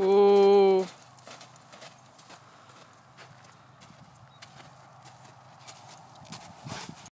Ooh.